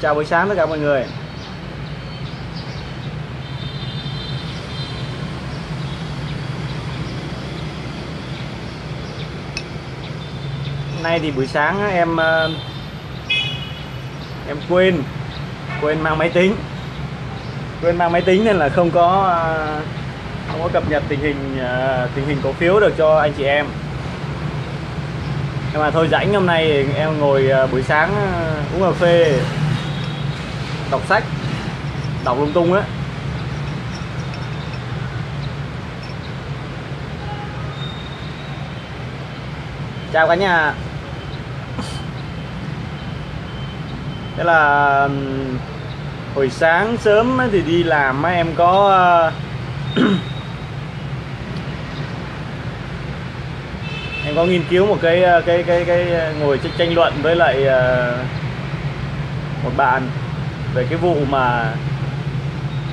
Chào buổi sáng tất cả mọi người. Nay thì buổi sáng em ờ, em quên quên mang máy tính. Quên mang máy tính nên là không có ờ, không có cập nhật tình hình ờ, tình hình cổ phiếu được cho anh chị em. Nhưng mà thôi, rảnh hôm nay em ngồi buổi sáng uống cà phê đọc sách đọc lung tung á. Chào cả nhà. Thế là hồi sáng sớm thì đi làm em có ờ, em có nghiên cứu một cái ờ, cái cái cái ờ, ngồi tranh, luận với lại một bạn về cái vụ mà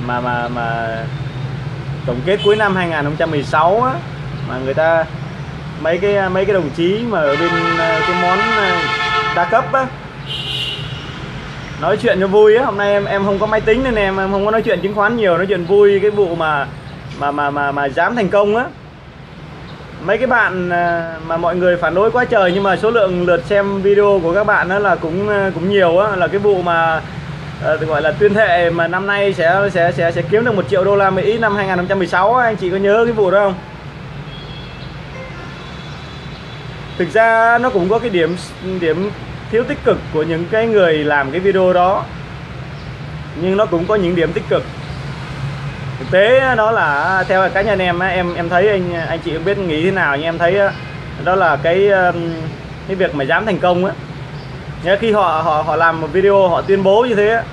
mà mà mà tổng kết cuối năm 2016 á mà người ta mấy cái mấy cái đồng chí mà ở bên ờ, cái món ờ, đa cấp á nói chuyện cho vui á. Hôm nay em em không có máy tính nên em, em không có nói chuyện chứng khoán nhiều nói chuyện vui cái vụ mà mà mà mà mà dám thành công á. Mấy cái bạn ờ, mà mọi người phản đối quá trời nhưng mà số lượng lượt xem video của các bạn đó là cũng cũng nhiều á là cái vụ mà ờ, gọi là tuyên thệ mà năm nay sẽ sẽ sẽ sẽ kiếm được một triệu đô la Mỹ năm 2016 anh chị có nhớ cái vụ đó không? Thực ra nó cũng có cái điểm điểm thiếu tích cực của những cái người làm cái video đó nhưng nó cũng có những điểm tích cực thực tế đó là theo cá nhân em em em thấy anh anh chị không biết nghĩ thế nào nhưng em thấy đó là cái cái việc mà dám thành công á Nhớ khi họ họ họ làm một video, họ tuyên bố như thế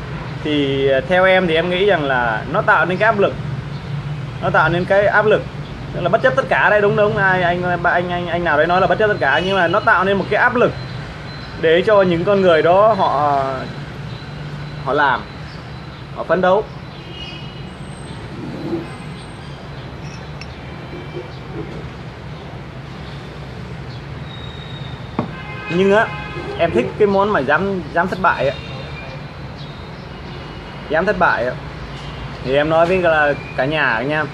thì à, theo em thì em nghĩ rằng là nó tạo nên cái áp lực. Nó tạo nên cái áp lực. Tức là bất chấp tất cả đây, đúng đúng, ai, anh anh anh anh nào đấy nói là bất chấp tất cả, nhưng mà nó tạo nên một cái áp lực để cho những con người đó họ họ làm, họ phấn đấu. Nhưng á em thích cái món mà dám dám thất bại á. Dám thất bại á. Thì em nói với là cả nhà nha.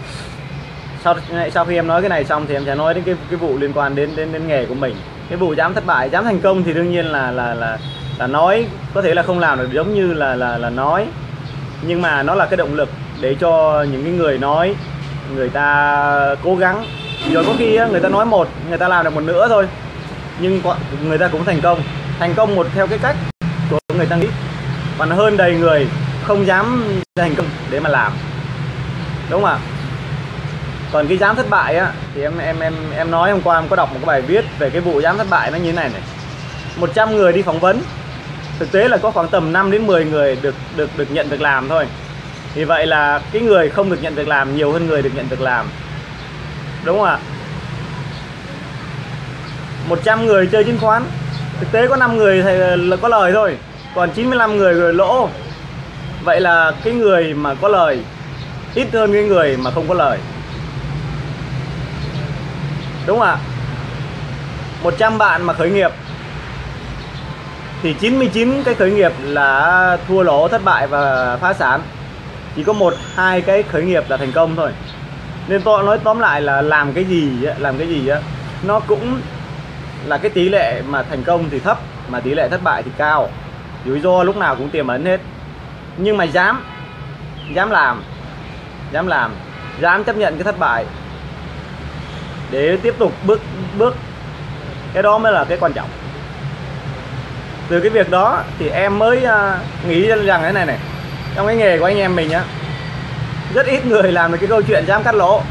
Sau sau khi em nói cái này xong thì em sẽ nói đến cái cái vụ liên quan đến đến đến nghề của mình. Cái vụ dám thất bại dám thành công thì đương nhiên là là là là nói, có thể là không làm được giống như là là là nói. Nhưng mà nó là cái động lực để cho những cái người nói, người ta cố gắng. Rồi có khi người ta nói một, người ta làm được một nữa thôi. Nhưng người ta cũng thành công thành công một theo cái cách của người ta nghĩ. Còn hơn đầy người không dám thành công để mà làm. Đúng không ạ? Còn cái dám thất bại á, thì em em em em nói hôm qua em có đọc một cái bài viết về cái vụ dám thất bại nó như thế này này. 100 người đi phỏng vấn. Thực tế là có khoảng tầm 5 đến 10 người được được được nhận việc làm thôi. Thì vậy là cái người không được nhận việc làm, nhiều hơn người được nhận việc làm. Đúng không ạ? 100 người chơi chứng khoán thực tế có 5 người thì có lời thôi, còn 95 người rồi lỗ. Vậy là cái người mà có lời, ít hơn cái người mà không có lời. Đúng không ạ? 100 bạn mà khởi nghiệp, thì 99 cái khởi nghiệp là thua lỗ, thất bại và phá sản. Chỉ có một, hai cái khởi nghiệp là thành công thôi. Nên tôi nói tóm lại là làm cái gì làm cái gì nó cũng là cái tỷ lệ mà thành công thì thấp, mà tỷ lệ thất bại thì cao. Rủi ro lúc nào cũng tiềm ẩn hết. Nhưng mà dám dám làm dám làm, dám chấp nhận cái thất bại để tiếp tục bước bước, cái đó mới là cái quan trọng. Từ cái việc đó thì em mới à, nghĩ rằng thế này này, trong cái nghề của anh em mình á, rất ít người làm được cái câu chuyện dám cắt lỗ.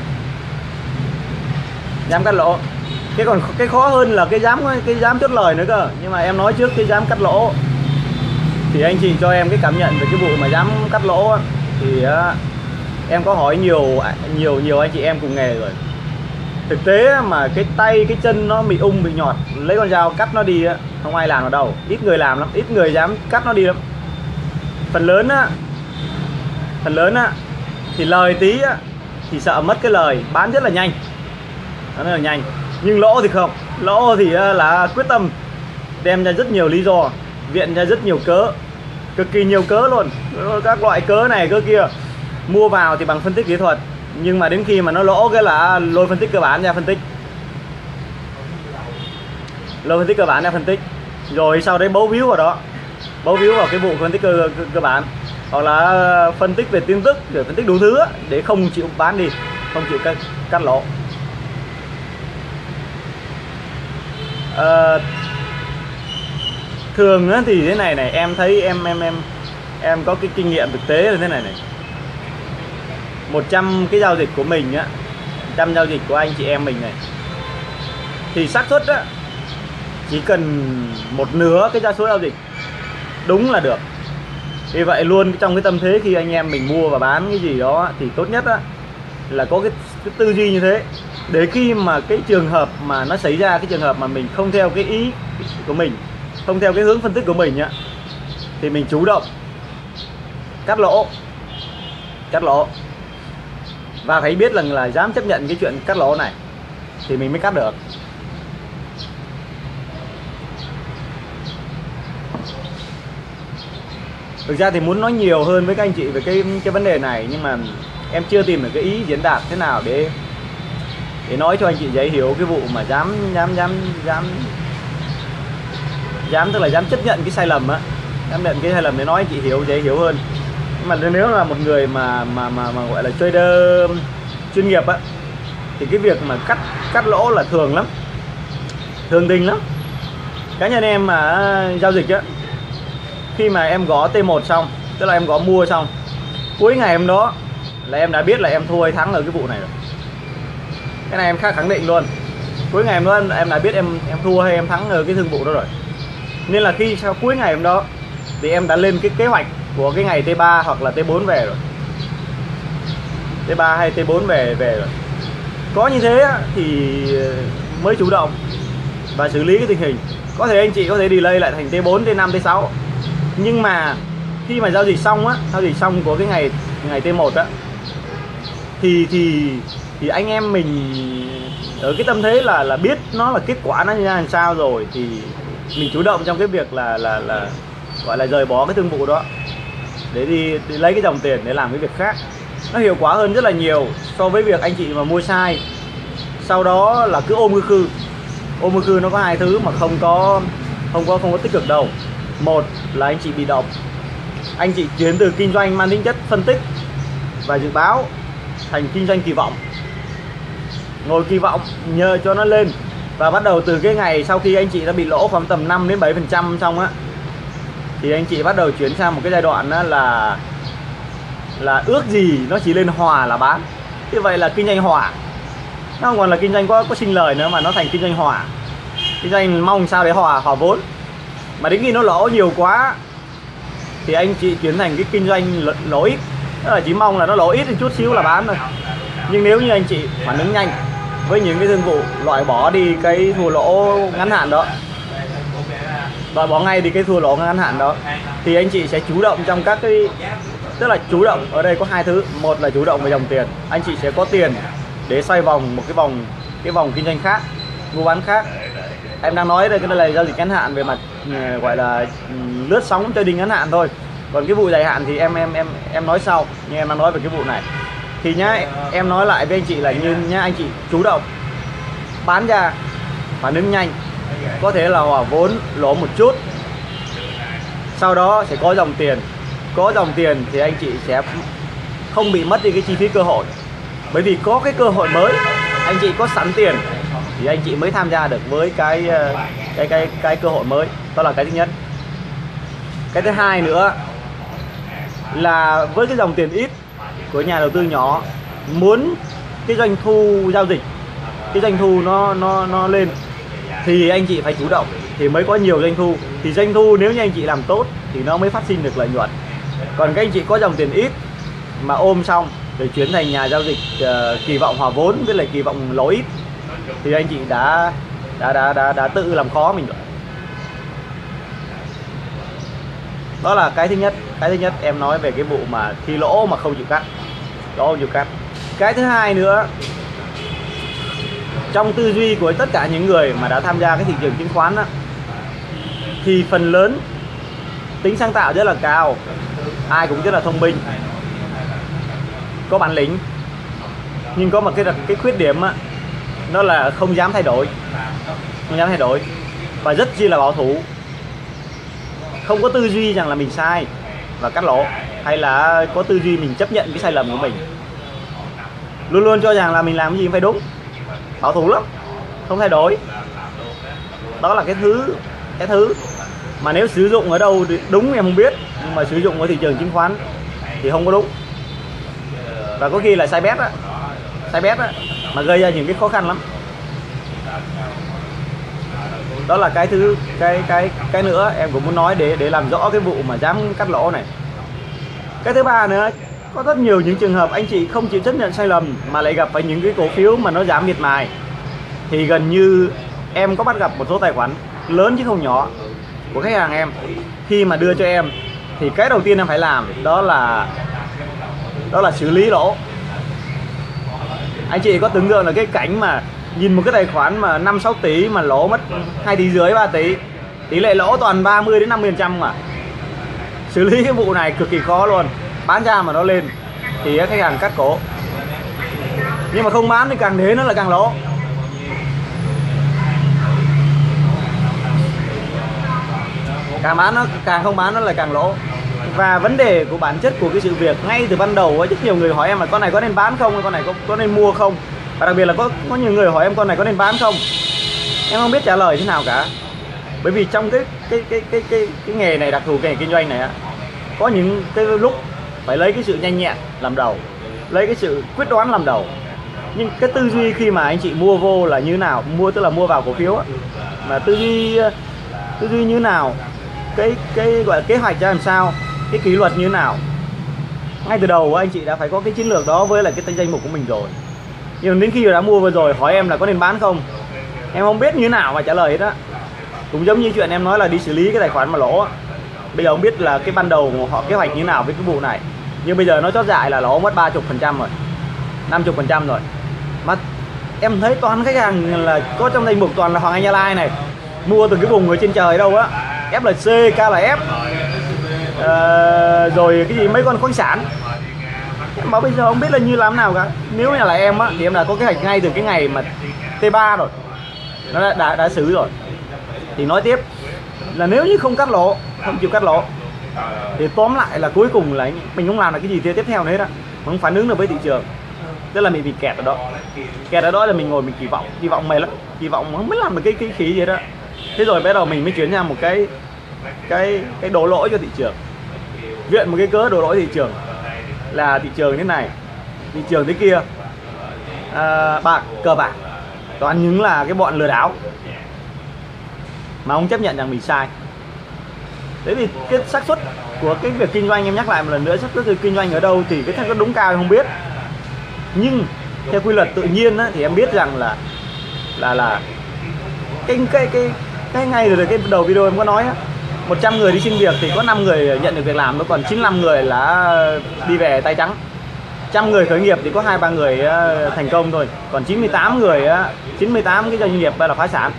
Dám cắt lỗ cái còn cái khó hơn là cái dám cái dám chốt lời nữa cơ. Nhưng mà em nói trước cái dám cắt lỗ. Thì anh chị cho em cái cảm nhận về cái vụ mà dám cắt lỗ thì em có hỏi nhiều à, nhiều nhiều anh chị em cùng nghề rồi. Thực tế mà cái tay, cái chân nó bị ung, bị nhọt, lấy con dao cắt nó đi không ai làm ở đâu. Ít người làm lắm, ít người dám cắt nó đi lắm. Phần lớn á, phần lớn á, thì lời tí á, thì sợ mất cái lời, bán rất là nhanh. Nó rất là nhanh nhưng lỗ thì không. Lỗ thì ờ, là quyết tâm đem ra rất nhiều lý do viện ra rất nhiều cớ cực kỳ nhiều cớ luôn. Các loại cớ này cớ kia mua vào thì bằng phân tích kỹ thuật nhưng mà đến khi mà nó lỗ cái là lôi phân tích cơ bản ra phân tích. Lôi phân tích cơ bản ra phân tích rồi sau đấy bấu víu vào đó bấu víu vào cái vụ phân tích cơ, cơ, cơ bản. Hoặc là ờ, phân tích về tin tức để phân tích đủ thứ để không chịu bán đi không chịu cắt, cắt lỗ. À, thường thì thế này này em thấy em em em em có cái kinh nghiệm thực tế là thế này này. 100 cái giao dịch của mình á trăm giao dịch của anh chị em mình này. Thì xác suất á chỉ cần một nửa cái số giao dịch đúng là được. Vì vậy luôn trong cái tâm thế khi anh em mình mua và bán cái gì đó thì tốt nhất á là có cái, cái tư duy như thế để khi mà cái trường hợp mà nó xảy ra, cái trường hợp mà mình không theo cái ý của mình, không theo cái hướng phân tích của mình á, thì mình chủ động cắt lỗ cắt lỗ. Và phải biết rằng là dám chấp nhận cái chuyện cắt lỗ này thì mình mới cắt được. Thực ra thì muốn nói nhiều hơn với các anh chị về cái cái vấn đề này, nhưng mà em chưa tìm được cái ý diễn đạt thế nào để để nói cho anh chị dễ hiểu cái vụ mà dám dám dám dám dám tức là dám chấp nhận cái sai lầm á. Dám nhận cái sai lầm để nói anh chị hiểu dễ hiểu hơn. Nhưng mà nếu là một người mà mà mà, mà gọi là trader chuyên nghiệp á thì cái việc mà cắt cắt lỗ là thường lắm. Thường tình lắm. Cá nhân em mà giao dịch á khi mà em gõ T1 xong tức là em gõ mua xong cuối ngày hôm đó là em đã biết là em thua hay thắng ở cái vụ này rồi cái này em khá khẳng định luôn. Cuối ngày hôm đó em đã biết em em thua hay em thắng ở cái thương vụ đó rồi. Nên là khi sau cuối ngày hôm đó thì em đã lên cái kế hoạch của cái ngày T3 hoặc là T4 về rồi. T3 hay T4 về về rồi. Có như thế thì ờ, mới chủ động và xử lý cái tình hình. Có thể anh chị có thể delay lại thành T4 T5 T6 nhưng mà khi mà giao dịch xong á, giao dịch xong của cái ngày ngày T1 á, thì thì thì anh em mình ở cái tâm thế là là biết nó là kết quả nó như thế sao rồi thì mình chủ động trong cái việc là là là gọi là rời bỏ cái thương vụ đó. Để đi, đi lấy cái dòng tiền để làm cái việc khác. Nó hiệu quả hơn rất là nhiều so với việc anh chị mà mua sai. Sau đó là cứ ôm cái khư. Ôm cái khư nó có hai thứ mà không có không có không có tích cực đâu. Một là anh chị bị động. Anh chị chuyển từ kinh doanh mang tính chất phân tích và dự báo thành kinh doanh kỳ vọng ngồi kỳ vọng nhờ cho nó lên. Và bắt đầu từ cái ngày sau khi anh chị đã bị lỗ khoảng tầm 5 đến 7 phần trăm xong á, thì anh chị bắt đầu chuyển sang một cái giai đoạn đó là là ước gì nó chỉ lên hòa là bán. Như vậy là kinh doanh hòa. Nó không còn là kinh doanh có có sinh lời nữa mà nó thành kinh doanh hòa. Kinh doanh mong sao để hòa hòa vốn. Mà đến khi nó lỗ nhiều quá, thì anh chị chuyển thành cái kinh doanh lỗ ít. Tức là chỉ mong là nó lỗ ít một chút xíu là bán thôi. Nhưng nếu như anh chị phản ứng nhanh với những cái thương vụ, loại bỏ đi cái thua lỗ ngắn hạn đó. Loại bỏ ngay đi cái thua lỗ ngắn hạn đó. Thì anh chị sẽ chủ động trong các cái, tức là chủ động, ở đây có hai thứ. Một là chủ động về dòng tiền. Anh chị sẽ có tiền để xoay vòng một cái vòng cái vòng kinh doanh khác, mua bán khác. Em đang nói đây, cái này là giao dịch ngắn hạn về mặt ừ, gọi là ừ, lướt sóng chơi đinh ngắn hạn thôi. Còn cái vụ dài hạn thì em em em em nói sau. Nhưng em đang nói về cái vụ này thì nhá, em nói lại với anh chị là như nhá, anh chị chủ động, bán ra, phản ứng nhanh. Có thể là hòa vốn lỗ một chút, sau đó sẽ có dòng tiền. Có dòng tiền thì anh chị sẽ không bị mất đi cái chi phí cơ hội. Bởi vì có cái cơ hội mới, anh chị có sẵn tiền thì anh chị mới tham gia được với cái ờ, cái cái cái cơ hội mới. Đó là cái thứ nhất. Cái thứ hai nữa là với cái dòng tiền ít của nhà đầu tư nhỏ muốn cái doanh thu giao dịch cái doanh thu nó nó nó lên thì anh chị phải chủ động thì mới có nhiều doanh thu. Thì doanh thu nếu như anh chị làm tốt thì nó mới phát sinh được lợi nhuận. Còn các anh chị có dòng tiền ít mà ôm xong để chuyển thành nhà giao dịch uh, kỳ vọng hòa vốn với lại kỳ vọng lỗ ít thì anh chị đã đã đã đã, đã tự làm khó mình rồi. Đó là cái thứ nhất. Cái thứ nhất em nói về cái vụ mà khi lỗ mà không chịu cắt. Lỗ không chịu cắt. Cái thứ hai nữa trong tư duy của tất cả những người mà đã tham gia cái thị trường chứng khoán đó, thì phần lớn tính sáng tạo rất là cao. Ai cũng rất là thông minh. Có bản lĩnh. Nhưng có một cái cái khuyết điểm á nó là không dám thay đổi. Không dám thay đổi. Và rất chi là bảo thủ không có tư duy rằng là mình sai và cắt lỗ, hay là có tư duy mình chấp nhận cái sai lầm của mình. Luôn luôn cho rằng là mình làm cái gì cũng phải đúng, bảo thủ lắm, không thay đổi. Đó là cái thứ cái thứ mà nếu sử dụng ở đâu thì đúng em không biết, nhưng mà sử dụng ở thị trường chứng khoán thì không có đúng. Và có khi là sai bét á, sai bét á, mà gây ra những cái khó khăn lắm đó là cái thứ, cái cái cái nữa em cũng muốn nói để để làm rõ cái vụ mà dám cắt lỗ này. Cái thứ ba nữa, có rất nhiều những trường hợp anh chị không chịu chấp nhận sai lầm mà lại gặp phải những cái cổ phiếu mà nó giảm miệt mài. Thì gần như em có bắt gặp một số tài khoản lớn chứ không nhỏ của khách hàng em. Khi mà đưa cho em, thì cái đầu tiên em phải làm đó là đó là xử lý lỗ. Anh chị có tưởng tượng là cái cảnh mà nhìn một cái tài khoản mà 5 6 tỷ mà lỗ mất 2 tỷ dưới 3 tỷ tỷ lệ lỗ toàn 30 đến 50 trăm mà. Xử lý cái vụ này cực kỳ khó luôn, bán ra mà nó lên thì khách hàng cắt cổ. Nhưng mà không bán thì càng thế nó là càng lỗ. Càng bán nó, càng không bán nó là càng lỗ. Và vấn đề của bản chất của cái sự việc ngay từ ban đầu rất nhiều người hỏi em là con này có nên bán không con này có có nên mua không? Và đặc biệt là có có nhiều người hỏi em con này có nên bán không? Em không biết trả lời thế nào cả. Bởi vì trong cái cái cái cái cái, cái nghề này đặc thù cái nghề kinh doanh này á có những cái lúc phải lấy cái sự nhanh nhẹn làm đầu lấy cái sự quyết đoán làm đầu. Nhưng cái tư duy khi mà anh chị mua vô là như nào mua tức là mua vào cổ phiếu á mà tư duy tư duy như nào cái cái gọi là kế hoạch ra làm sao cái kỷ luật như nào. Ngay từ đầu anh chị đã phải có cái chiến lược đó với lại cái tên danh mục của mình rồi nhưng đến khi đã mua vừa rồi hỏi em là có nên bán không? Em không biết như thế nào mà trả lời hết á. Cũng giống như chuyện em nói là đi xử lý cái tài khoản mà lỗ á. Bây giờ không biết là cái ban đầu họ kế hoạch như thế nào với cái vụ này. Nhưng bây giờ nó chót dại là lỗ mất 30 phần trăm rồi. 50 phần trăm rồi. Mà em thấy toàn khách hàng là có trong danh mục toàn là Hoàng Anh Gia Lai này. Mua từ cái vùng ở trên trời đâu á. FLC, KLF à, ờ, rồi cái gì mấy con khoáng sản mà bây giờ không biết là như làm nào cả. Nếu như là em á thì em đã có kế hoạch ngay từ cái ngày mà T3 rồi. Nó đã, đã, đã xử rồi. Thì nói tiếp. Là nếu như không cắt lỗ không chịu cắt lỗ thì tóm lại là cuối cùng là mình không làm được cái gì tiếp theo nữa đó mình không phản ứng được với thị trường. Tức là mình bị kẹt ở đó. Kẹt ở đó là mình ngồi mình kỳ vọng kỳ vọng mày lắm. Kỳ vọng không biết làm được cái cái khí gì đó thế rồi bắt đầu mình mới chuyển sang một cái cái cái đổ lỗi cho thị trường. Viện một cái cớ đổ lỗi thị trường là thị trường thế này thị trường thế kia. À, bạc cờ bạc. Toàn những là cái bọn lừa đảo. Mà ông chấp nhận rằng mình sai. Thế thì cái xác suất của cái việc kinh doanh em nhắc lại một lần nữa xác suất kinh doanh ở đâu thì cái xác suất đúng cao không biết. Nhưng theo quy luật tự nhiên á, thì em biết rằng là là là cái cái cái cái ngay từ cái đầu video em có nói á 100 người đi xin việc thì có 5 người nhận được việc làm, nó còn 95 người là đi về tay trắng. Trăm người khởi nghiệp thì có hai, ba người ờ, thành công thôi. Còn 98 người ờ, 98 cái doanh nghiệp là phá sản.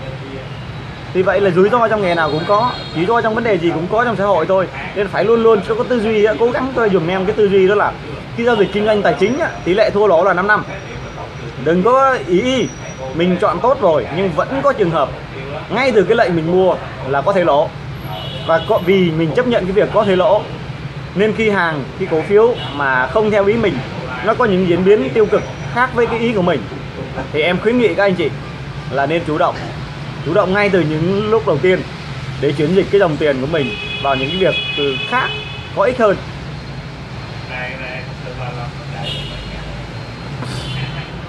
Thì vậy là rủi ro trong nghề nào cũng có, rủi ro trong vấn đề gì cũng có trong xã hội thôi. Nên phải luôn luôn có tư duy ờ, cố gắng tôi dùng em cái tư duy đó là khi giao dịch kinh doanh tài chính tỷ lệ thua lỗ là 5 năm. Đừng có ý y mình chọn tốt rồi nhưng vẫn có trường hợp, ngay từ cái lệnh mình mua là có thể lỗ và có, vì mình chấp nhận cái việc có thể lỗ nên khi hàng khi cổ phiếu mà không theo ý mình nó có những diễn biến tiêu cực khác với cái ý của mình thì em khuyến nghị các anh chị là nên chủ động chủ động ngay từ những lúc đầu tiên để chuyển dịch cái dòng tiền của mình vào những cái việc từ khác có ích hơn.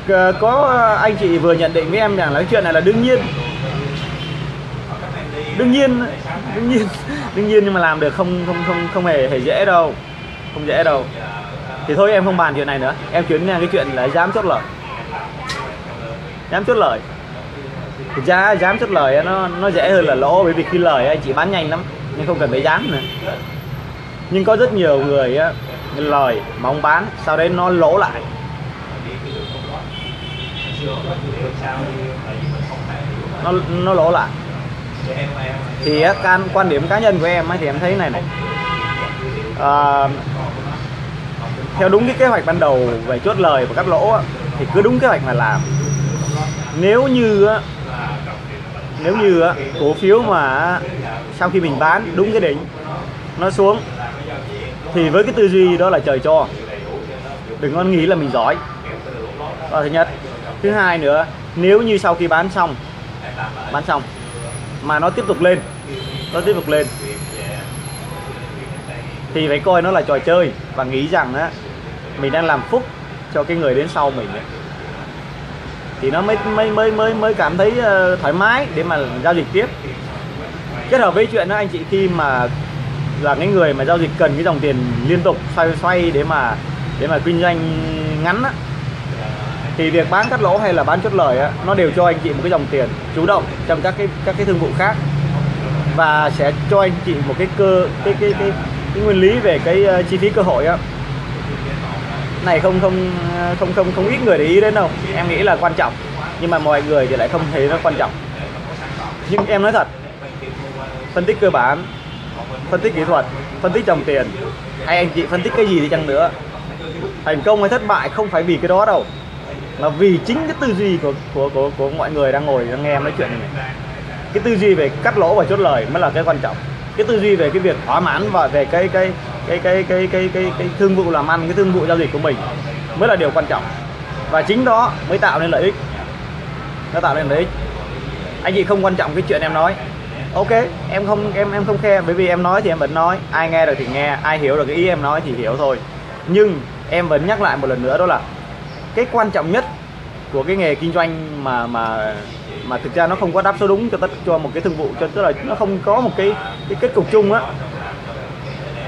Ờ, có ờ, anh chị vừa nhận định với em rằng là cái chuyện này là đương nhiên đương nhiên đương nhiên đương nhiên nhưng mà làm được không không không không hề hề dễ đâu. Không dễ đâu. Thì thôi em không bàn chuyện này nữa. Em chuyển sang cái chuyện là dám chốt lời. Dám chốt lời. Thực ra dám chốt lời nó nó dễ hơn là lỗ, bởi vì khi lời anh chị bán nhanh lắm, nhưng không cần phải dám nữa. Nhưng có rất nhiều người á lời mà ông bán, sau đấy nó lỗ lại. Nó nó lỗ lại thì can quan điểm cá nhân của em ấy, thì em thấy này này. À, theo đúng cái kế hoạch ban đầu về chốt lời và cắt lỗ thì cứ đúng kế hoạch mà làm. Nếu như nếu như cổ phiếu mà sau khi mình bán đúng cái đỉnh nó xuống thì với cái tư duy đó là trời cho. Đừng có nghĩ là mình giỏi. Đó là thứ nhất. Thứ hai nữa nếu như sau khi bán xong bán xong mà nó tiếp tục lên. Nó tiếp tục lên. Thì phải coi nó là trò chơi và nghĩ rằng á, mình đang làm phúc cho cái người đến sau mình ấy. thì nó mới mới mới mới mới cảm thấy ờ, thoải mái để mà giao dịch tiếp. Kết hợp với chuyện đó, anh chị, khi mà là cái người mà giao dịch cần cái dòng tiền liên tục, xoay xoay để mà để mà kinh doanh ngắn á thì việc bán cắt lỗ hay là bán chốt lời á nó đều cho anh chị một cái dòng tiền chủ động trong các cái các cái thương vụ khác. Và sẽ cho anh chị một cái cơ cái cái cái, cái nguyên lý về cái uh, chi phí cơ hội á. Này không không không không không ít người để ý đến đâu. Em nghĩ là quan trọng nhưng mà mọi người thì lại không thấy nó quan trọng. Nhưng em nói thật phân tích cơ bản phân tích kỹ thuật phân tích dòng tiền hay anh chị phân tích cái gì đi chăng nữa thành công hay thất bại không phải vì cái đó đâu mà vì chính cái tư duy của của của, của mọi người đang ngồi đang nghe em nói chuyện này. Cái tư duy về cắt lỗ và chốt lời mới là cái quan trọng. Cái tư duy về cái việc thỏa mãn và về cái cái cái cái cái cái cái, cái thương vụ làm ăn cái thương vụ giao dịch của mình mới là điều quan trọng. Và chính đó mới tạo nên lợi ích. Nó tạo nên lợi ích. Anh chị không quan trọng cái chuyện em nói. Ok em không em em không khe bởi vì em nói thì em vẫn nói. Ai nghe được thì nghe ai hiểu được cái ý em nói thì hiểu thôi. Nhưng em vẫn nhắc lại một lần nữa đó là cái quan trọng nhất của cái nghề kinh doanh mà mà mà thực ra nó không có đáp số đúng cho tất cho một cái thương vụ cho tức là nó không có một cái cái kết cục chung á.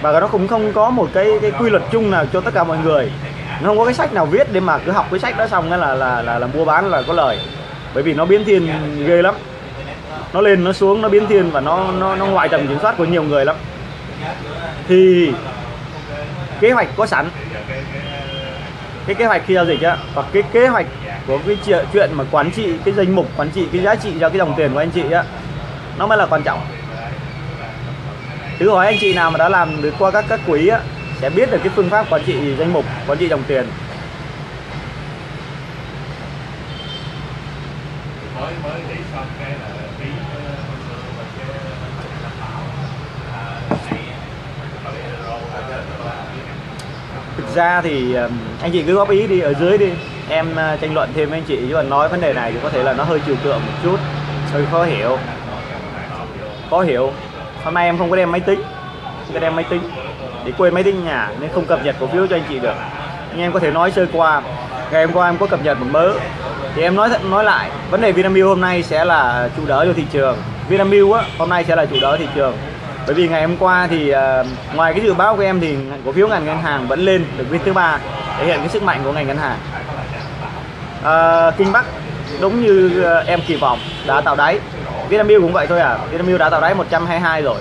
Và nó cũng không có một cái cái quy luật chung nào cho tất cả mọi người. Nó không có cái sách nào viết để mà cứ học cái sách đó xong là là là là, là mua bán là có lời. Bởi vì nó biến thiên ghê lắm. Nó lên nó xuống nó biến thiên và nó nó nó ngoài tầm kiểm soát của nhiều người lắm. Thì kế hoạch có sẵn cái kế hoạch khi giao dịch á, và cái kế hoạch của cái chuyện mà quản trị cái danh mục quản trị cái giá trị cho cái dòng tiền của anh chị á, nó mới là quan trọng. Thứ hỏi anh chị nào mà đã làm được qua các các quý á, sẽ biết được cái phương pháp quản trị danh mục quản trị dòng tiền. Mới mới đi xong cái là ký thực ra thì anh chị cứ góp ý đi, ở dưới đi. Em ờ, tranh luận thêm với anh chị, chứ còn nói vấn đề này thì có thể là nó hơi trừu tượng một chút. Hơi khó hiểu. Khó hiểu. Hôm nay em không có đem máy tính. Không có đem máy tính. Để quên máy tính nhà, nên không cập nhật cổ phiếu cho anh chị được. Nhưng em có thể nói sơ qua. Ngày hôm qua em có cập nhật một mớ. Thì em nói nói lại. Vấn đề Vinamilk hôm nay sẽ là trụ đỡ cho thị trường. Vinamilk á, hôm nay sẽ là trụ đỡ thị trường bởi vì ngày hôm qua thì uh, ngoài cái dự báo của em thì cổ phiếu ngành ngân hàng vẫn lên được viên thứ ba thể hiện cái sức mạnh của ngành ngân hàng. Uh, Kinh Bắc đúng như uh, em kỳ vọng đã tạo đáy. Vinamilk cũng vậy thôi à Vinamilk đã tạo đáy 122 rồi.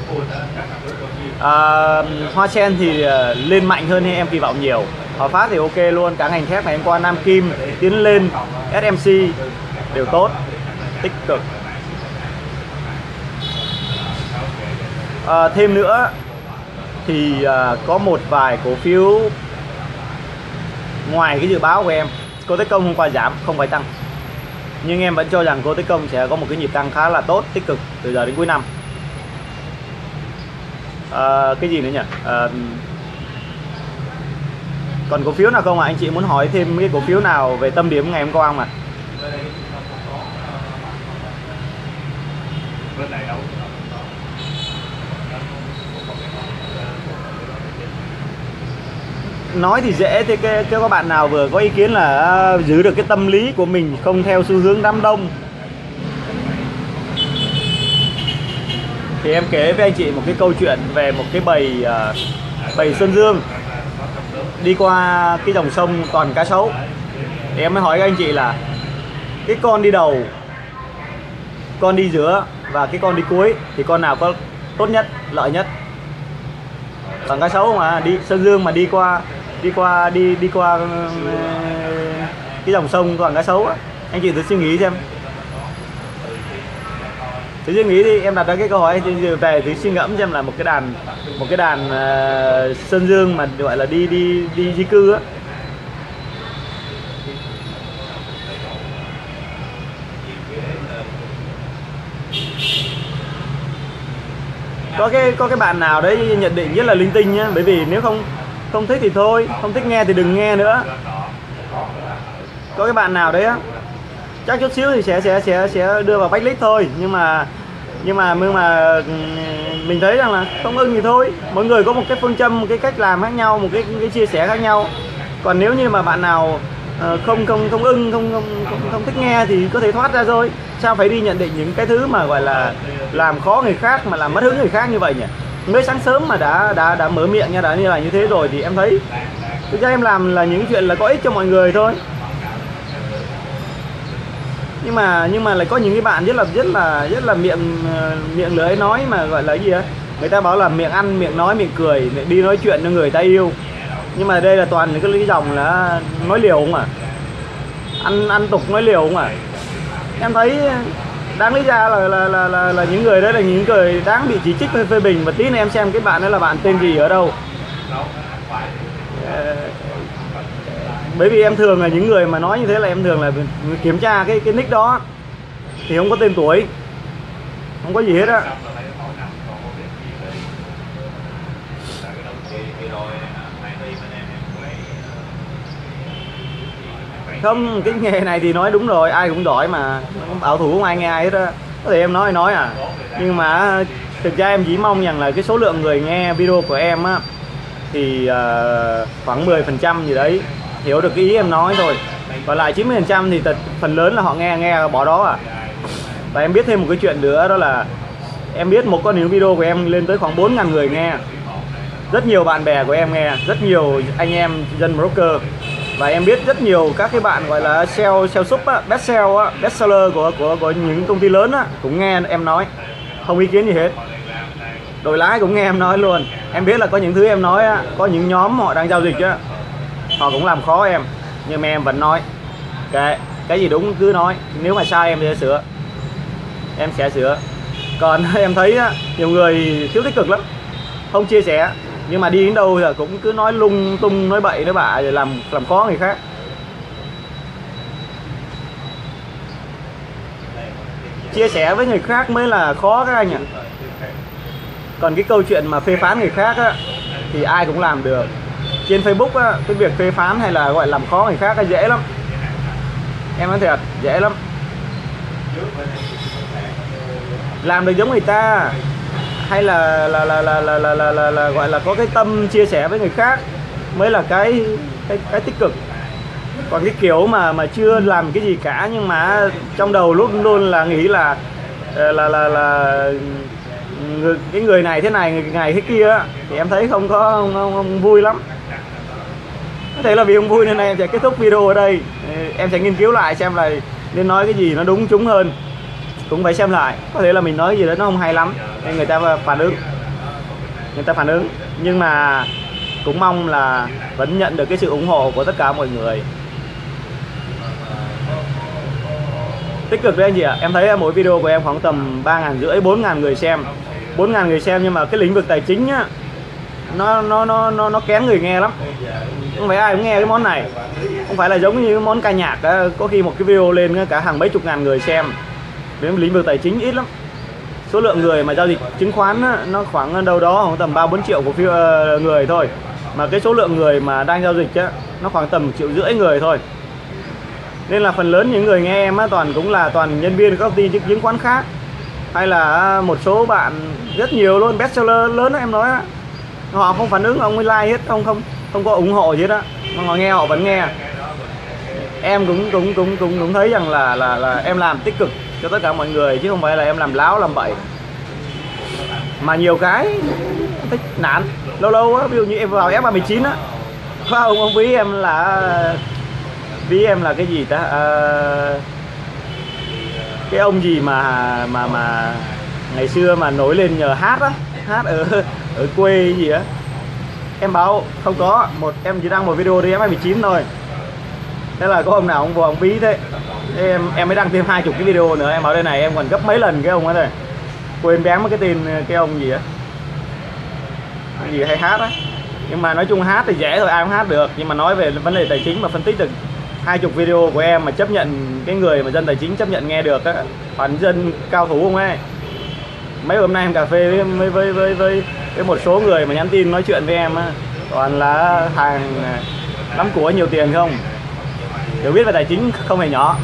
Uh, Hoa Sen thì uh, lên mạnh hơn em kỳ vọng nhiều. Hòa Phát thì ok luôn cả ngành thép ngày hôm qua Nam Kim tiến lên SMC đều tốt tích cực. À, thêm nữa thì à, có một vài cổ phiếu ngoài cái dự báo của em cô Tế Công hôm qua giảm không phải tăng nhưng em vẫn cho rằng cô Tế Công sẽ có một cái nhịp tăng khá là tốt tích cực từ giờ đến cuối năm à, cái gì nữa nhỉ à, còn cổ phiếu nào không ạ à? anh chị muốn hỏi thêm cái cổ phiếu nào về tâm điểm ngày hôm qua không ạ à? Nói thì dễ thế cái, cái các bạn nào vừa có ý kiến là à, giữ được cái tâm lý của mình không theo xu hướng đám đông? Thì em kể với anh chị một cái câu chuyện về một cái bầy uh, bầy sơn dương. Đi qua cái dòng sông toàn cá sấu. Thì em mới hỏi các anh chị là cái con đi đầu con đi giữa và cái con đi cuối thì con nào có tốt nhất lợi nhất? Toàn cá sấu mà đi sơn dương mà đi qua đi qua đi đi qua ừ, cái dòng sông toàn cá sấu á. Anh chị thử suy nghĩ xem. Thử suy nghĩ đi em đặt ra cái câu hỏi thì về thì suy ngẫm xem là một cái đàn một cái đàn uh, sơn dương mà gọi là đi đi đi di cư á. Có cái có cái bạn nào đấy nhận định rất là linh tinh nhá? Bởi vì nếu không không thích thì thôi không thích nghe thì đừng nghe nữa. Có cái bạn nào đấy á chắc chút xíu thì sẽ sẽ sẽ sẽ đưa vào backlist thôi. Nhưng mà nhưng mà nhưng mà mình thấy rằng là không ưng thì thôi. Mỗi người có một cái phương châm một cái cách làm khác nhau một cái, cái chia sẻ khác nhau. Còn nếu như mà bạn nào ờ, không không không ưng không không không, không thích nghe thì có thể thoát ra thôi. Sao phải đi nhận định những cái thứ mà gọi là làm khó người khác mà làm mất hứng người khác như vậy nhỉ? Mới sáng sớm mà đã đã đã mở miệng nha, đã như là như thế rồi thì em thấy thực ra em làm là những chuyện là có ích cho mọi người thôi. Nhưng mà nhưng mà lại có những cái bạn rất là rất là rất là miệng ờ, miệng lưỡi nói mà gọi là gì á? Người ta bảo là miệng ăn, miệng nói, miệng cười, miệng đi nói chuyện cho người ta yêu. Nhưng mà đây là toàn những cái lý dòng là nói liều không à? Ăn ăn tục nói liều không à? Em thấy đáng lý ra là là, là là là những người đấy là những người đáng bị chỉ trích phê bình. Và tí nữa em xem cái bạn đấy là bạn tên gì ở đâu. Ờ, bởi vì em thường là những người mà nói như thế là em thường là kiểm tra cái cái nick đó. Thì không có tên tuổi. Không có gì hết á. Không cái nghề này thì nói đúng rồi ai cũng giỏi mà. Bảo thủ không ai nghe ai hết á. Có thể em nói nói à. Nhưng mà thực ra em chỉ mong rằng là cái số lượng người nghe video của em á thì uh, khoảng 10 phần trăm gì đấy hiểu được cái ý em nói thôi. Còn lại 90 phần trăm thì phần lớn là họ nghe nghe bỏ đó à. Và em biết thêm một cái chuyện nữa đó là em biết một con những video của em lên tới khoảng 4.000 người nghe. Rất nhiều bạn bè của em nghe rất nhiều anh em dân broker và em biết rất nhiều các cái bạn gọi là sell sell shop á, best sell á, best seller của của của những công ty lớn á cũng nghe em nói. Không ý kiến gì hết. Đội lái cũng nghe em nói luôn. Em biết là có những thứ em nói á, có những nhóm họ đang giao dịch á họ cũng làm khó em. Nhưng mà em vẫn nói cái cái gì đúng cứ nói. Nếu mà sai em sẽ sửa. Em sẽ sửa. Còn em thấy á, nhiều người thiếu tích cực lắm. Không chia sẻ nhưng mà đi đến đâu giờ cũng cứ nói lung tung nói bậy nói bạ rồi làm làm khó người khác. Chia sẻ với người khác mới là khó các anh ạ. Còn cái câu chuyện mà phê phán người khác á, thì ai cũng làm được. Trên Facebook á, cái việc phê phán hay là gọi làm khó người khác là dễ lắm. Em nói thiệt dễ lắm. Làm được giống người ta hay là là là là là là, là, là, là gọi là có cái tâm chia sẻ với người khác mới là cái cái, cái tích cực. Còn cái kiểu mà mà chưa làm cái gì cả nhưng mà trong đầu luôn luôn là nghĩ là là là là, là người, cái người này thế này người này thế kia thì em thấy không có không, không, không vui lắm. Có thể là vì không vui nên em sẽ kết thúc video ở đây. Em sẽ nghiên cứu lại xem là nên nói cái gì nó đúng trúng hơn cũng phải xem lại. Có thể là mình nói gì đó nó không hay lắm, nên người ta phản ứng. Người ta phản ứng. Nhưng mà cũng mong là vẫn nhận được cái sự ủng hộ của tất cả mọi người. Tích cực đấy anh chị ạ. Em thấy mỗi video của em khoảng tầm ba ngàn rưỡi, bốn ngàn người xem. bốn ngàn người xem nhưng mà cái lĩnh vực tài chính á, nó nó nó nó nó kén người nghe lắm. Không phải ai cũng nghe cái món này. Không phải là giống như món ca nhạc đó. có khi một cái video lên cả hàng mấy chục ngàn người xem đến lĩnh vực tài chính ít lắm. Số lượng người mà giao dịch chứng khoán nó khoảng đâu đó khoảng tầm ba bốn triệu của phiếu uh, ờ, người thôi. Mà cái số lượng người mà đang giao dịch á, nó khoảng tầm triệu rưỡi người thôi. Nên là phần lớn những người nghe em á, toàn cũng là toàn nhân viên các công ty chứng khoán khác. Hay là ờ, một số bạn rất nhiều luôn bestseller lớn đó, em nói á. Họ không phản ứng ông mới like hết không không không có ủng hộ gì đó họ nghe họ vẫn nghe. Em cũng cũng cũng cũng cũng thấy rằng là là là em làm tích cực cho tất cả mọi người chứ không phải là em làm láo làm bậy. Mà nhiều cái thích nản lâu lâu á ví dụ như em vào F39 á có ông ông ví em là ví em là cái gì ta à, cái ông gì mà mà mà ngày xưa mà nổi lên nhờ hát á hát ở ở quê gì á. Em báo không có một em chỉ đăng một video đi em 19 thôi. Thế là có ông nào ông vào ông ví thế em em mới đăng thêm hai chục cái video nữa em bảo đây này em còn gấp mấy lần cái ông ấy này quên bén mất cái tin ờ, cái ông gì á. Cái gì hay hát á. Nhưng mà nói chung hát thì dễ thôi ai cũng hát được. Nhưng mà nói về vấn đề tài chính mà phân tích được hai chục video của em mà chấp nhận cái người mà dân tài chính chấp nhận nghe được á toàn dân cao thủ không ấy. Mấy hôm nay em cà phê với với với với, với, với một số người mà nhắn tin nói chuyện với em á toàn là hàng ờ, lắm của nhiều tiền không? Hiểu biết về tài chính không hề nhỏ.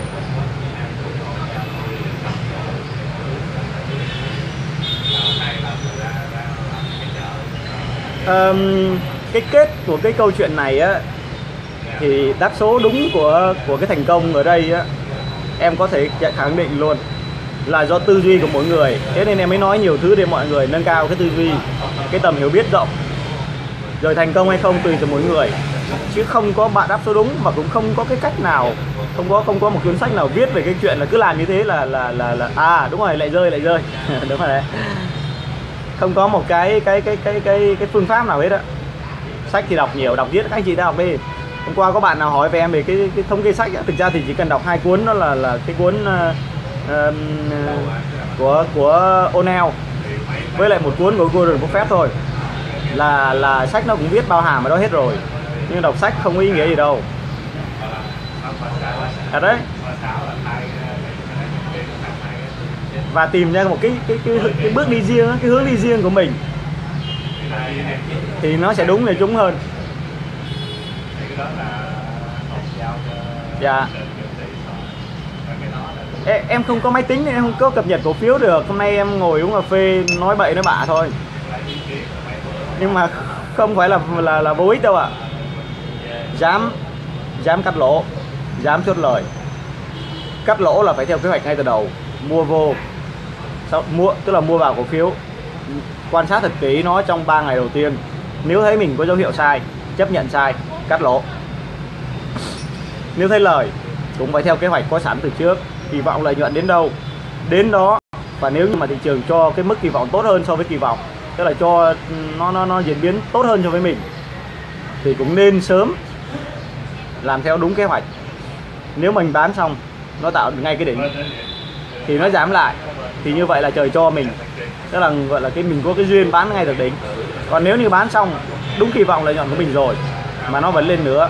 Um, cái kết của cái câu chuyện này á thì đáp số đúng của của cái thành công ở đây á em có thể khẳng định luôn là do tư duy của mỗi người. Thế nên em mới nói nhiều thứ để mọi người nâng cao cái tư duy cái tầm hiểu biết rộng. Rồi thành công hay không tùy từ mỗi người. Chứ không có bạn đáp số đúng mà cũng không có cái cách nào không có không có một cuốn sách nào viết về cái chuyện là cứ làm như thế là là là là à đúng rồi lại rơi lại rơi. Đúng rồi đấy không có một cái cái cái cái cái cái phương pháp nào hết á sách thì đọc nhiều đọc viết. Các anh chị đã đọc đi. Hôm qua có bạn nào hỏi về em về cái, cái thống kê sách á. thực ra thì chỉ cần đọc hai cuốn đó là là cái cuốn uh, uh, của của O'Neill. Với lại một cuốn của Gordon Buffett thôi. Là là sách nó cũng viết bao hàm ở đó hết rồi. Nhưng đọc sách không có ý nghĩa gì đâu. Thật đấy. Và tìm ra một cái cái cái, cái bước đi riêng cái hướng đi riêng của mình. Thì nó sẽ đúng để chúng hơn. Dạ. Em không có máy tính nên em không có cập nhật cổ phiếu được. Hôm nay em ngồi uống cà phê nói bậy nói bạ thôi. Nhưng mà không phải là là là vô ích đâu ạ. À. dám dám cắt lỗ dám chốt lời. Cắt lỗ là phải theo kế hoạch ngay từ đầu. Mua vô sau mua, tức là mua vào cổ phiếu. Quan sát thật kỹ nó trong 3 ngày đầu tiên. Nếu thấy mình có dấu hiệu sai, chấp nhận sai, cắt lỗ. Nếu thấy lời, cũng phải theo kế hoạch có sẵn từ trước. Kỳ vọng lợi nhuận đến đâu? Đến đó. Và nếu như mà thị trường cho cái mức kỳ vọng tốt hơn so với kỳ vọng, tức là cho nó nó nó diễn biến tốt hơn so với mình, thì cũng nên sớm làm theo đúng kế hoạch. Nếu mình bán xong, nó tạo ngay cái đỉnh thì nó giảm lại. Thì như vậy là trời cho mình. Tức là, gọi là, cái mình có cái duyên bán ngay được đỉnh. Còn nếu như bán xong, đúng kỳ vọng lợi nhuận của mình rồi, mà nó vẫn lên nữa,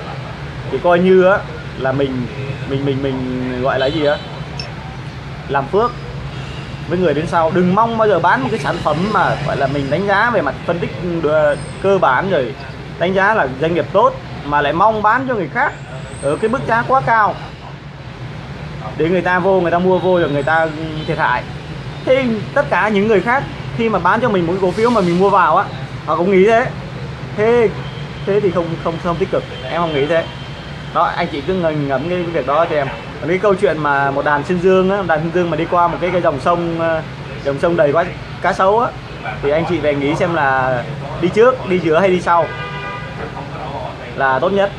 thì coi như á, là mình mình mình mình gọi là gì á, làm phước với người đến sau. Đừng mong bao giờ bán một cái sản phẩm mà, gọi là, mình đánh giá về mặt phân tích cơ bản rồi đánh giá là doanh nghiệp tốt, mà lại mong bán cho người khác ở cái mức giá quá cao để người ta vô, người ta mua vô rồi người ta thiệt hại. Thế tất cả những người khác khi mà bán cho mình một cái cổ phiếu mà mình mua vào á, họ cũng nghĩ thế. Thế thế thì không không không tích cực. Em không nghĩ thế. Đó, anh chị cứ ngẩn ngẫm cái việc đó cho em. Cái câu chuyện mà một đàn sinh dương á, đàn sinh dương mà đi qua một cái cái dòng sông ờ, dòng sông đầy quá, cá sấu á, thì anh chị về nghĩ xem là đi trước, đi giữa hay đi sau là tốt nhất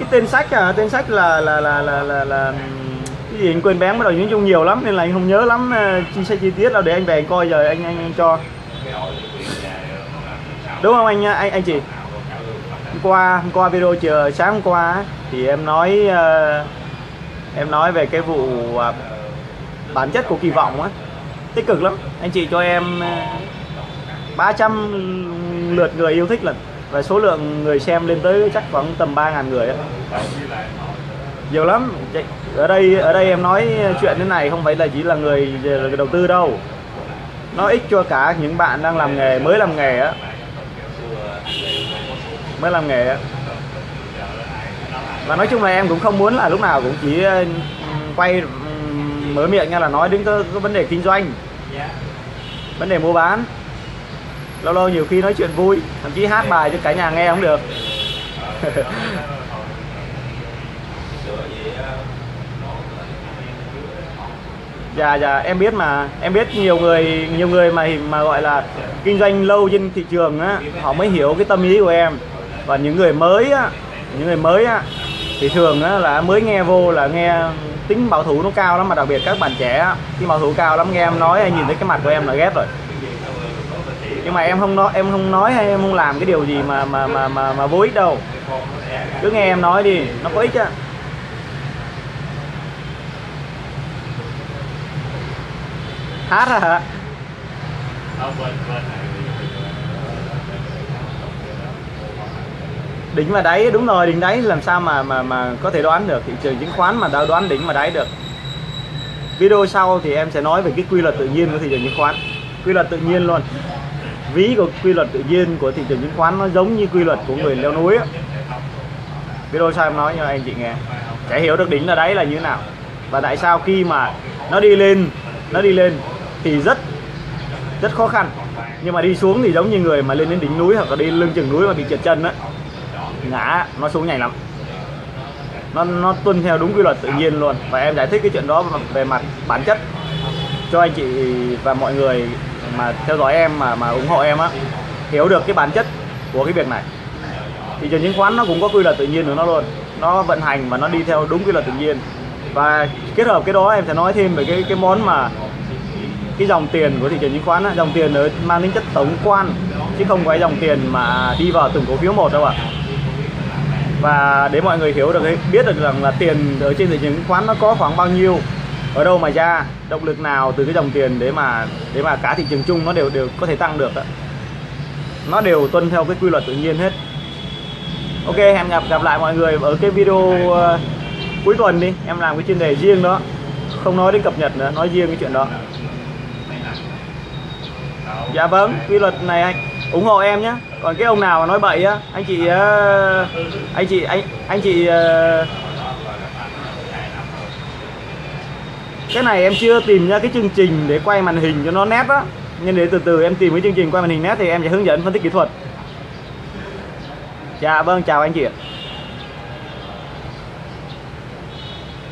cái tên sách à tên sách là là là là là, là cái gì? Anh quên bén bắt đầu những chung nhiều lắm nên là anh không nhớ lắm à, chi sách chi tiết đâu để anh về anh coi giờ anh anh, anh cho. Đúng không anh anh anh chị? Hôm qua hôm qua video chiều sáng hôm qua thì em nói uh, em nói về cái vụ uh, bản chất của kỳ vọng á. Tích cực lắm. Anh chị cho em uh, 300 lượt người yêu thích lần và số lượng người xem lên tới chắc khoảng tầm 3.000 người á. Nhiều lắm. Ở đây ở đây em nói chuyện thế này không phải là chỉ là người, người đầu tư đâu. Nó ích cho cả những bạn đang làm nghề mới làm nghề á. Mới làm nghề á. và nói chung là em cũng không muốn là lúc nào cũng chỉ ờ, quay mở miệng nha là nói đến cái, cái vấn đề kinh doanh. Vấn đề mua bán lâu lâu nhiều khi nói chuyện vui, thậm chí hát bài cho cả nhà nghe không được. Dạ dạ em biết mà. Em biết nhiều người nhiều người mà mà gọi là kinh doanh lâu trên thị trường á, họ mới hiểu cái tâm ý của em. Và những người mới á, những người mới á, thì thường á là mới nghe vô là nghe tính bảo thủ nó cao lắm, mà đặc biệt các bạn trẻ khi bảo thủ cao lắm, nghe em nói hay nhìn thấy cái mặt của em là ghét rồi nhưng mà em không nói em không nói hay em không làm cái điều gì mà mà mà mà, mà vô ích đâu. Cứ nghe em nói đi nó có ích á. Hát à hả? Đỉnh và đáy đúng rồi đỉnh đáy làm sao mà mà mà có thể đoán được thị trường chứng khoán mà đã đoán đỉnh và đáy được. Video sau thì em sẽ nói về cái quy luật tự nhiên của thị trường chứng khoán. Quy luật tự nhiên luôn ví của quy luật tự nhiên của thị trường chứng khoán nó giống như quy luật của người leo núi á. video sao em nói cho anh chị nghe. Sẽ hiểu được đỉnh là đấy là như thế nào. Và tại sao khi mà nó đi lên, nó đi lên thì rất rất khó khăn. Nhưng mà đi xuống thì giống như người mà lên đến đỉnh núi hoặc là đi lưng chừng núi mà bị trượt chân á, ngã, nó xuống nhanh lắm. Nó nó tuân theo đúng quy luật tự nhiên luôn. Và em giải thích cái chuyện đó về mặt bản chất cho anh chị và mọi người mà theo dõi em mà mà ủng hộ em á hiểu được cái bản chất của cái việc này. Thị trường chứng khoán nó cũng có quy luật tự nhiên của nó luôn. Nó vận hành và nó đi theo đúng quy luật tự nhiên. Và kết hợp cái đó em sẽ nói thêm về cái cái món mà cái dòng tiền của thị trường chứng khoán á, dòng tiền nó mang tính chất tổng quan chứ không phải dòng tiền mà đi vào từng cổ phiếu một đâu ạ. Và để mọi người hiểu được biết được rằng là tiền ở trên thị trường chứng khoán nó có khoảng bao nhiêu ở đâu mà ra động lực nào từ cái dòng tiền để mà để mà cả thị trường chung nó đều đều có thể tăng được đó. nó đều tuân theo cái quy luật tự nhiên hết. Ok hẹn gặp gặp lại mọi người ở cái video ờ, cuối tuần đi. Em làm cái chuyên đề riêng đó. Không nói đến cập nhật nữa nói riêng cái chuyện đó. Dạ vâng quy luật này anh. Ủng hộ em nhé còn cái ông nào mà nói bậy á anh chị ờ, anh chị anh anh chị ờ, cái này em chưa tìm ra cái chương trình để quay màn hình cho nó nét á. Nhưng để từ từ em tìm cái chương trình quay màn hình nét thì em sẽ hướng dẫn phân tích kỹ thuật. Dạ vâng chào anh chị ạ.